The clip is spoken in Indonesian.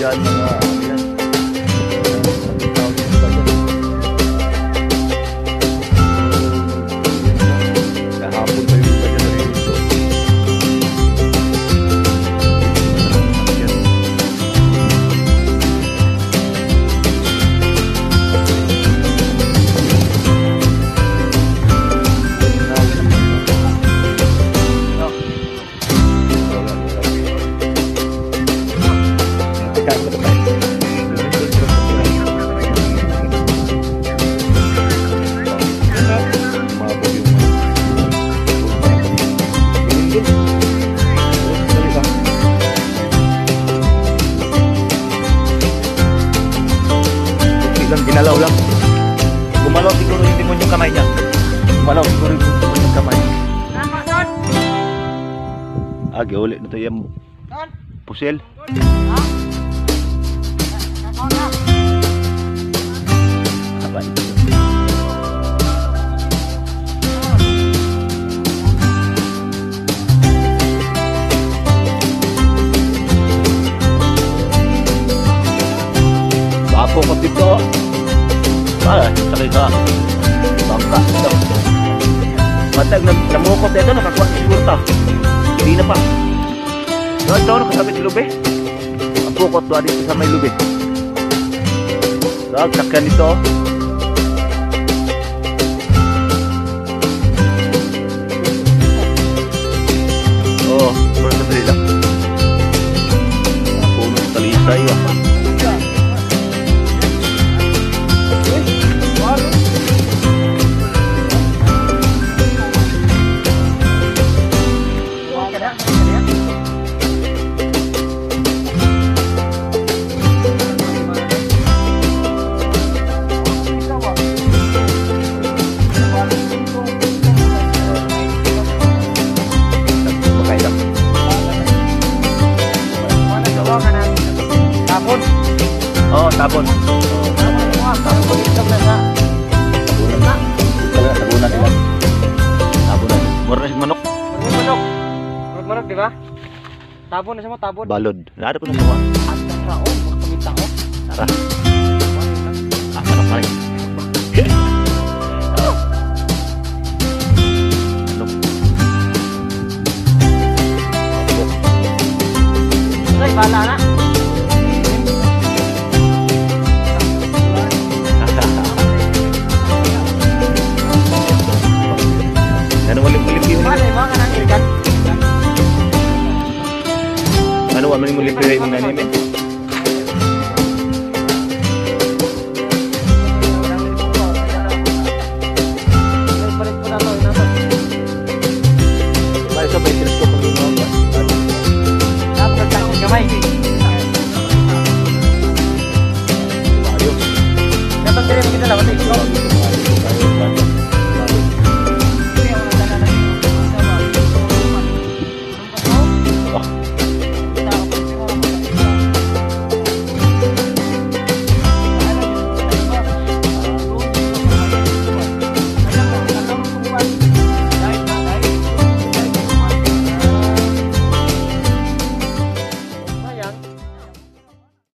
Yeah. mga lang ginalaw lang gumalaw siguro yung timon yung kamay niya gumalaw siguro yung timon yung kamay ah giuli na to yung pusil apa Ko dito. Sakay ka. Bangka. Matag na namukot ito, nakakuha si. Hindi na pa. Doon, doon, nakasabit si Lube. Ang pukot doon dito sa may Lube. Sakyan dito. hapon. Talaga, tabunan nila. Tabunan. Murag manok. Murag manok. Murag manok, di ba? Tabon na siya mo, tabon. Balod. Naarap ko na siya mo. Hasta ka, oh. Magkamita. Tara. Ah, manok pa rin. Ay, bala na. mínimo livre unânime